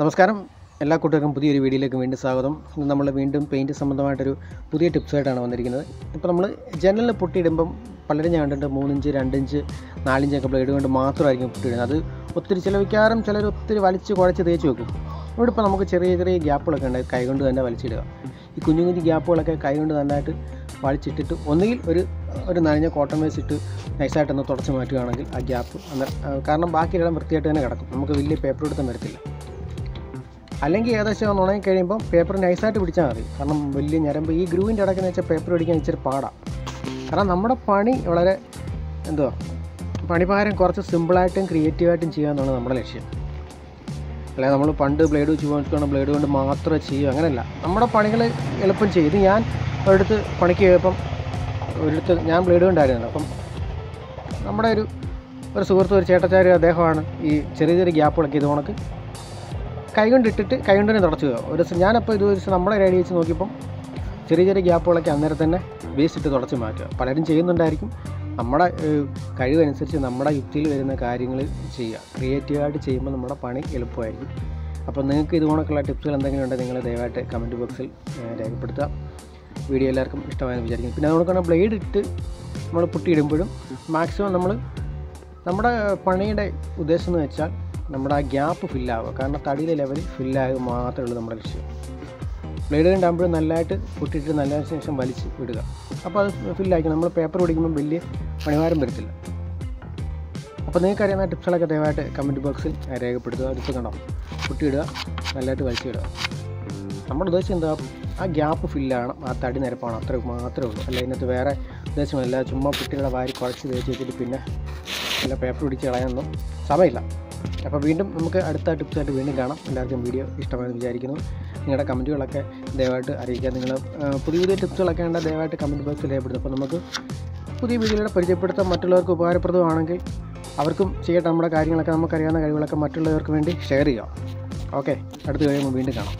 നമസ്കാരം. എല്ലാ കൂട്ടുകാർക്കും പുതിയൊരു വീഡിയോയിലേക്ക് വീണ്ടും സ്വാഗതം. ഇന്ന് നമ്മൾ വീണ്ടും പെയിന്റ് സംബന്ധമായിട്ടൊരു പുതിയ ടിപ്സായിട്ടാണ് വന്നിരിക്കുന്നത്. ഇപ്പോൾ നമ്മൾ ജനലിൽ പൊട്ടിയിടുമ്പം പലരും ഞാൻ കണ്ടിട്ട് മൂന്നിഞ്ച് രണ്ടിഞ്ച് നാലിഞ്ചൊക്കെ ബ്ലേഡ് കൊണ്ട് മാത്രമായിരിക്കും പൊട്ടിയിടുന്നത്. അത് ഒത്തിരി ചിലവിക്കാറും ചിലർ ഒത്തിരി വലിച്ച് കുഴച്ച് തേച്ച് വെക്കും. ഇവിടെ ഇപ്പോൾ നമുക്ക് ചെറിയ ചെറിയ ഗ്യാപ്പുകളൊക്കെ ഉണ്ട്. കൈകൊണ്ട് തന്നെ വലിച്ചിടുക. ഈ കുഞ്ഞു കുഞ്ഞു ഗ്യാപ്പുകളൊക്കെ കൈകൊണ്ട് നന്നായിട്ട് വലിച്ചിട്ടിട്ട് ഒന്നുകിൽ ഒരു ഒരു നനഞ്ഞ കോട്ടൺ വെച്ചിട്ട് നൈസായിട്ടൊന്ന് തുടച്ച് മാറ്റുകയാണെങ്കിൽ ആ ഗ്യാപ്പ് കാരണം ബാക്കിയെല്ലാം വൃത്തിയായിട്ട് തന്നെ കിടക്കും. നമുക്ക് വലിയ പേപ്പർ എടുത്തും വരത്തില്ല. അല്ലെങ്കിൽ ഏകദേശം ഒന്ന് ഉണങ്ങി കഴിയുമ്പോൾ പേപ്പർ നൈസായിട്ട് പിടിച്ചാൽ മതി. കാരണം വലിയ ഞരമ്പ് ഈ ഗ്രൂവിന്റെ ഇടയ്ക്കെന്ന് വെച്ചാൽ പേപ്പർ പിടിക്കാൻ ഇച്ചിരി പാടാണ് കാരണം നമ്മുടെ പണി വളരെ എന്തുവാ പണിഭാരം കുറച്ച് സിമ്പിളായിട്ടും ക്രിയേറ്റീവായിട്ടും ചെയ്യുക എന്നുള്ളത് നമ്മുടെ ലക്ഷ്യം. അല്ലെ നമ്മൾ പണ്ട് ബ്ലേഡ് വെച്ച് പോയിട്ടാണ് ബ്ലേഡ് കൊണ്ട് മാത്രമേ ചെയ്യൂ അങ്ങനെയല്ല. നമ്മുടെ പണികൾ എളുപ്പം ചെയ്ത് ഞാൻ ഒരിടത്ത് പണിക്ക് പോയപ്പം ഒരിടത്ത് ഞാൻ ബ്ലേഡ് കൊണ്ടായിരുന്നു അപ്പം നമ്മുടെ ഒരു ഒരു സുഹൃത്ത് ഒരു ചേട്ടച്ചാരി അദ്ദേഹമാണ് ഈ ചെറിയ ചെറിയ ഗ്യാപ്പുകളൊക്കെ ഇത് കണക്ക് കൈകൊണ്ട് ഇട്ടിട്ട് കൈകൊണ്ട് തന്നെ തുടച്ചു ഒരു ദിവസം ഞാനപ്പോൾ ഇത് ഒരു ദിവസം നമ്മുടെ റെഡി വെച്ച് നോക്കിയപ്പം ചെറിയ ചെറിയ ഗ്യാപ്പുകളൊക്കെ അന്നേരം തന്നെ വേസ്റ്റ് ഇട്ട് തുടച്ച് മാറ്റുക. പലരും ചെയ്യുന്നുണ്ടായിരിക്കും. നമ്മുടെ കഴിവനുസരിച്ച് നമ്മുടെ യുക്തിയിൽ വരുന്ന കാര്യങ്ങൾ ചെയ്യുക. ക്രിയേറ്റീവായിട്ട് ചെയ്യുമ്പോൾ നമ്മുടെ പണി എളുപ്പമായിരിക്കും. അപ്പോൾ നിങ്ങൾക്ക് ഇത് കണക്കുള്ള ടിപ്സുകൾ എന്തെങ്കിലും ഉണ്ടെങ്കിൽ നിങ്ങൾ ദയവായിട്ട് കമന്റ് ബോക്സിൽ രേഖപ്പെടുത്തുക. വീഡിയോ എല്ലാവർക്കും ഇഷ്ടമായെന്ന് വിചാരിക്കും പിന്നെ അതുകൊണ്ട് ബ്ലേഡ് ഇട്ട് നമ്മൾ പൊട്ടിയിടുമ്പോഴും മാക്സിമം നമ്മൾ നമ്മുടെ പണിയുടെ ഉദ്ദേശം എന്ന് വെച്ചാൽ നമ്മുടെ ആ ഗ്യാപ്പ് ഫില്ലാവുക കാരണം തടിയിലെ ലെവൽ ഫില്ലാകുക മാത്രമേ ഉള്ളൂ നമ്മുടെ ലക്ഷ്യം. ബ്ലേഡ് കണ്ടാകുമ്പോഴും നല്ലതായിട്ട് പൊട്ടിയിട്ട് നല്ല ശേഷം വലിച്ച് വിടുക അപ്പോൾ അത് ഫില്ലാക്കി നമ്മൾ പേപ്പർ പിടിക്കുമ്പോൾ വലിയ പണിവാരം വരത്തില്ല. അപ്പോൾ നിങ്ങൾക്ക് അറിയാവുന്ന ടിപ്സുകളൊക്കെ ദയവായിട്ട് കമന്റ് ബോക്സിൽ രേഖപ്പെടുത്തുക. അടുത്ത് കണ്ടോ? പൊട്ടിയിടുക നല്ലതായിട്ട് വലിച്ചിടുക നമ്മുടെ ഉദ്ദേശം എന്താ? ആ ഗ്യാപ്പ് ഫില്ലാണ് ആ തടി നിരപ്പാണ് അത്ര മാത്രമേ ഉള്ളൂ. അല്ല ഇതിനകത്ത് വേറെ ഉദ്ദേശമല്ല ചുമ്മാ കുട്ടികളെ വാരി കുഴച്ച് തേച്ച് വെച്ചിട്ട് പിന്നെ നല്ല പേപ്പർ പിടിച്ച് കളയാനൊന്നും സമയമില്ല. അപ്പോൾ വീണ്ടും നമുക്ക് അടുത്ത ടിപ്സായിട്ട് വീണ്ടും കാണാം. എല്ലാവർക്കും വീഡിയോ ഇഷ്ടമായെന്ന് വിചാരിക്കുന്നു. നിങ്ങളുടെ കമന്റുകളൊക്കെ ദയവായിട്ട് അറിയിക്കുക. നിങ്ങൾ പുതിയ പുതിയ ടിപ്സുകളൊക്കെ ഉണ്ട് ദയവായിട്ട് കമന്റ് ബോക്സിൽ രേഖപ്പെടുത്തും അപ്പോൾ നമുക്ക് പുതിയ വീഡിയോയുടെ പരിചയപ്പെടുത്താൻ മറ്റുള്ളവർക്ക് ഉപകാരപ്രദമാണെങ്കിൽ അവർക്കും ചെയ്യട്ടെ. നമ്മുടെ കാര്യങ്ങളൊക്കെ നമുക്കറിയാവുന്ന കഴിവുകളൊക്കെ മറ്റുള്ളവർക്ക് വേണ്ടി ഷെയർ ചെയ്യാം ഓക്കെ അടുത്ത കഴിയുമ്പോൾ വീണ്ടും കാണാം.